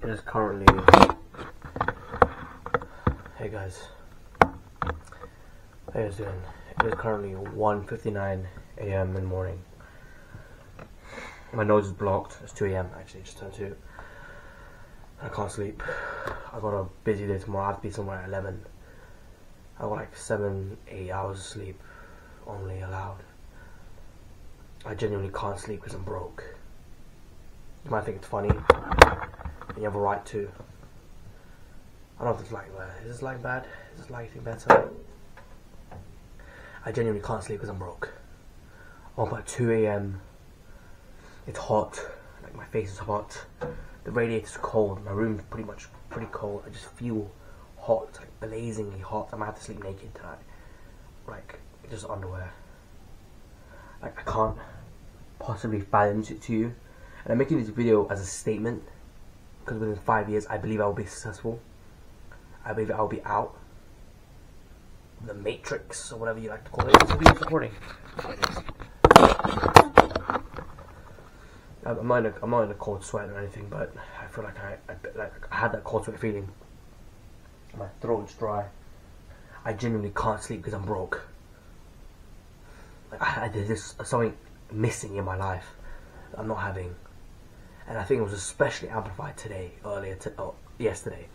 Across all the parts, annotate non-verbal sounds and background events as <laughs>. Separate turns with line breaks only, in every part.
It is currently. Hey guys. How you doing? It is currently 1:59 a.m. in the morning. My nose is blocked. It's 2 a.m. actually, just turned 2. I can't sleep. I got a busy day tomorrow. I have to be somewhere at 11. I got like 7, 8 hours of sleep only allowed. I genuinely can't sleep because I'm broke. You might think it's funny, and you have a right to. I don't know if it's like that. Is this like bad? Is this lighting better? I genuinely can't sleep because I'm broke. I'm up at 2 a.m. It's hot. Like my face is hot. The radiator's cold. My room's pretty much pretty cold. I just feel hot. Like blazingly hot. I might have to sleep naked tonight. Like just underwear. Like I can't possibly balance it to you. And I'm making this video as a statement because within five years, I believe I will be successful. I believe I will be out the matrix or whatever you like to call it. It's a recording. I'm not, in a, I'm not in a cold sweat or anything, but I feel like I, I like I had that cold sweat feeling. My throat's dry. I genuinely can't sleep because I'm broke. Like I, I, there's just something missing in my life that I'm not having, and I think it was especially amplified today, earlier, to, oh, yesterday,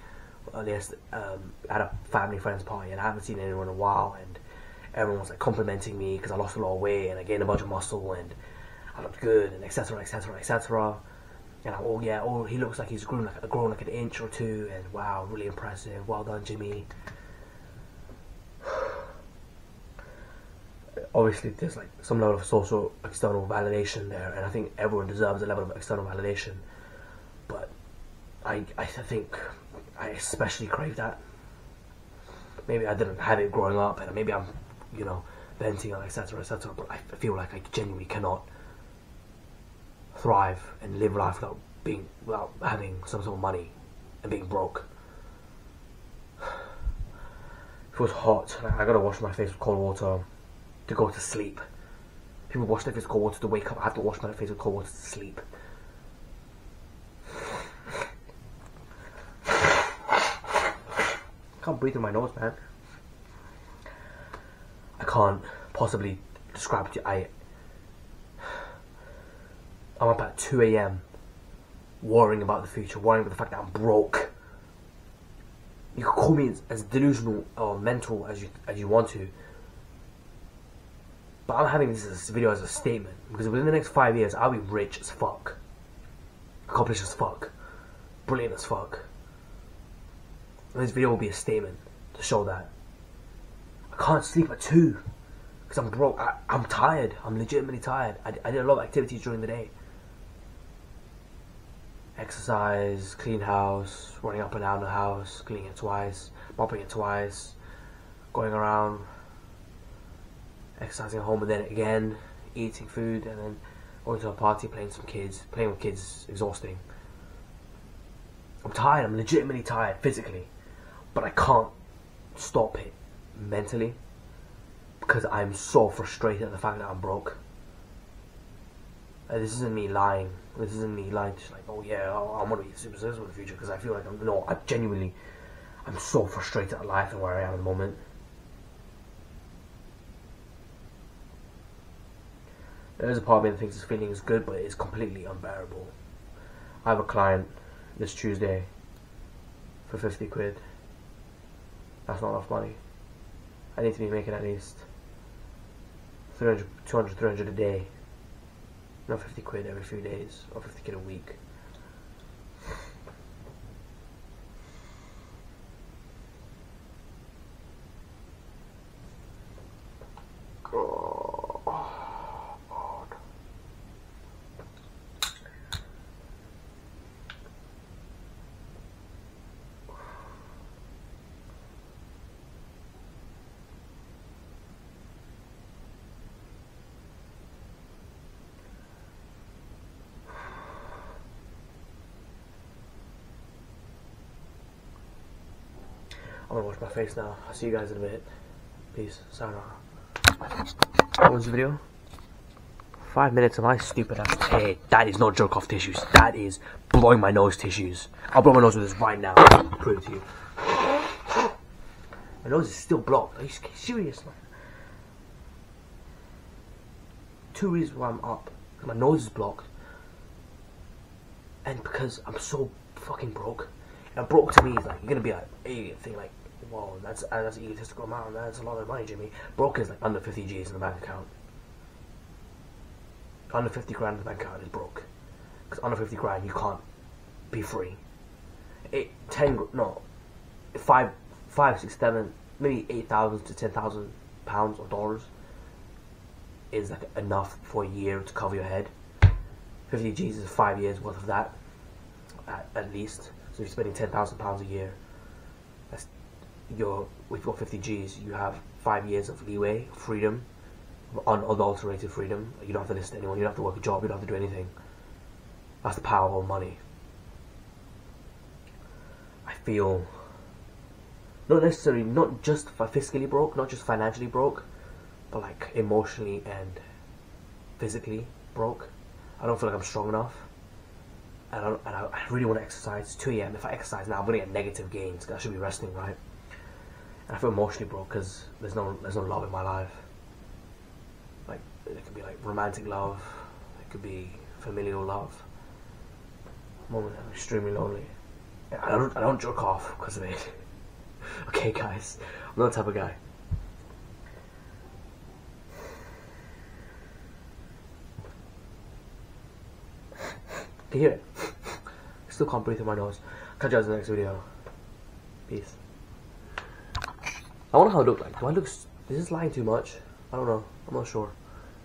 earlier. Um, had a family friends party, and I haven't seen anyone in a while, and everyone was like complimenting me because I lost a lot of weight and I gained a bunch of muscle and I looked good and etc etc etc. And I'm, oh yeah, oh he looks like he's grown like grown like an inch or two, and wow, really impressive. Well done, Jimmy. Obviously, there's like some level of social external validation there, and I think everyone deserves a level of external validation. But I, I think I especially crave that. Maybe I didn't have it growing up, and maybe I'm, you know, venting on etc. etc. But I feel like I genuinely cannot thrive and live life without being without having some sort of money and being broke. <sighs> It was hot. I gotta wash my face with cold water to go to sleep. People wash their face with cold water to wake up. I have to wash my face with cold water to sleep. I <sighs> can't breathe through my nose, man. I can't possibly describe to you. I <sighs> I'm up at 2 a.m. worrying about the future, worrying about the fact that I'm broke. You could call me as, as delusional or mental as you as you want to, but I'm having this, video as a statement because within the next five years I'll be rich as fuck, accomplished as fuck, brilliant as fuck. And this video will be a statement to show that. I can't sleep at two because I'm broke. I, am tired. I'm legitimately tired. I, I did a lot of activities during the day exercise, clean house, running up and down the house, cleaning it twice, mopping it twice, going around, exercising at home, and then again eating food, and then going to a party, playing some kids, playing with kids, exhausting. I'm tired. I'm legitimately tired physically, but I can't stop it mentally because I'm so frustrated at the fact that I'm broke. Uh, this isn't me lying. This isn't me lying. Just like, oh yeah, oh, I'm gonna be super successful in the future because I feel like I'm no. I genuinely, I'm so frustrated at life and where I am at the moment. There is a part of me that thinks this feeling is good, but it's completely unbearable. I have a client this Tuesday for 50 quid. That's not enough money. I need to be making at least 300, 200, 300 a day not 50 quid every few days, or 50 quid a week. I'm gonna wash my face now. I'll see you guys in a bit. Peace. Sayonara. What was the video? Five minutes of my stupid ass. Hey, that is not jerk off tissues. That is blowing my nose tissues. I'll blow my nose with this right now. Prove it to you. My nose is still blocked. Are you serious, man? Two reasons why I'm up. My nose is blocked. And because I'm so fucking broke. And broke to me is like, you're gonna be like, hey, think like, whoa, that's, uh, that's an egotistical amount. That's a lot of money, Jimmy. Broke is like under 50 G's in the bank account under 50 grand in the bank account is broke. Because under 50 grand, you can't be free. It, 10, no, 5, 5, 6, 7, maybe 8,000 to 10,000 pounds or dollars is like enough for a year to cover your head. 50 G's is five years worth of that, at, at least. So you're spending 10,000 pounds a year. That's your, with your 50 G's, you have five years of leeway, freedom, unadulterated freedom. You don't have to listen to anyone. You don't have to work a job. You don't have to do anything. That's the power of money. I feel not necessarily not just fiscally broke, not just financially broke, but like emotionally and physically broke. I don't feel like I'm strong enough. And I, and I really want to exercise. It's 2 a.m. If I exercise now, I'm going to get negative gains. I should be resting, right? And I feel emotionally broke because there's no there's no love in my life Like it could be like romantic love, it could be familial love. Moment I'm extremely lonely. I don't I don't jerk off because of it. <laughs> okay, guys, I'm not the type of guy. Can hear it? <laughs> Still can't breathe through my nose. Catch you guys in the next video. Peace. I wonder how I look like. Do I look? Is this lying too much? I don't know. I'm not sure.